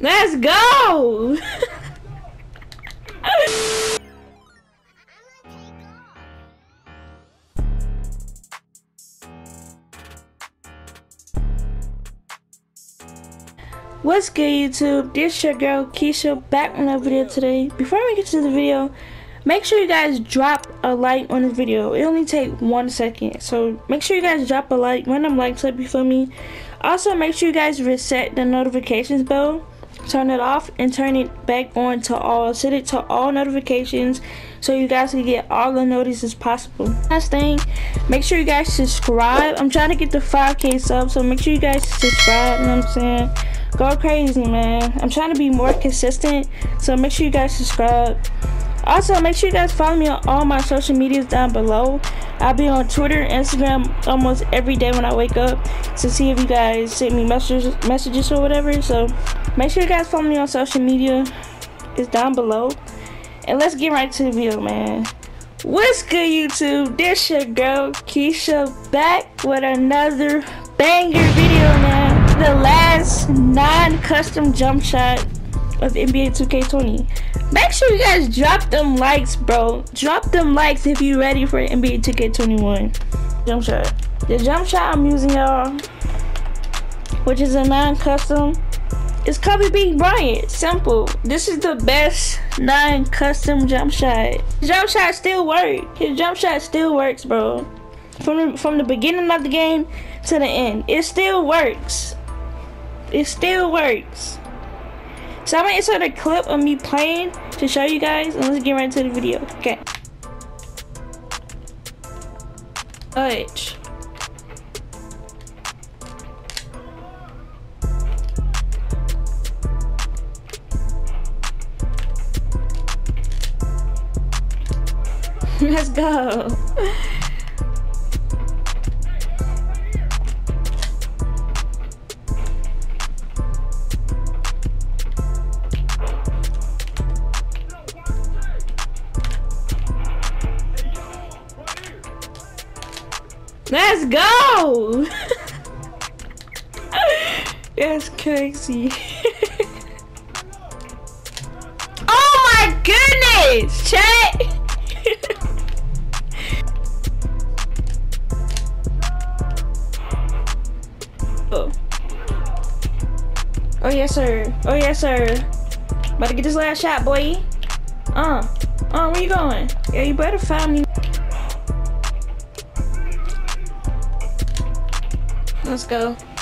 Let's go! What's good YouTube? This your girl Keisha back on a video today. Before we get to the video, make sure you guys drop a like on the video. It only take one second. So make sure you guys drop a like, random up you feel me. Also make sure you guys reset the notifications bell. Turn it off and turn it back on to all. Set it to all notifications so you guys can get all the notices possible. Last thing, make sure you guys subscribe. I'm trying to get the 5k subs, so make sure you guys subscribe, you know what I'm saying? Go crazy, man. I'm trying to be more consistent, so make sure you guys subscribe. Also, make sure you guys follow me on all my social medias down below. I'll be on Twitter, and Instagram almost every day when I wake up to see if you guys send me messages, messages or whatever. So make sure you guys follow me on social media. It's down below. And let's get right to the video, man. What's good, YouTube? This your girl, Keisha, back with another banger video, man. The last non-custom jump shot of NBA 2K20. Make sure you guys drop them likes, bro. Drop them likes if you're ready for NBA 2K21 jump shot. The jump shot I'm using, y'all, which is a non-custom, is Kobe B. Bryant. Simple. This is the best non-custom jump shot. Jump shot still works. His jump shot still works, bro. From the, from the beginning of the game to the end, it still works. It still works. So I'm gonna insert a clip of me playing to show you guys, and let's get right into the video. Okay. Alright. Let's go. Let's go! That's crazy. oh my goodness! Chat! oh. oh yes sir. Oh yes sir. About to get this last shot, boy. Uh. Uh, where you going? Yeah, you better find me. Let's go.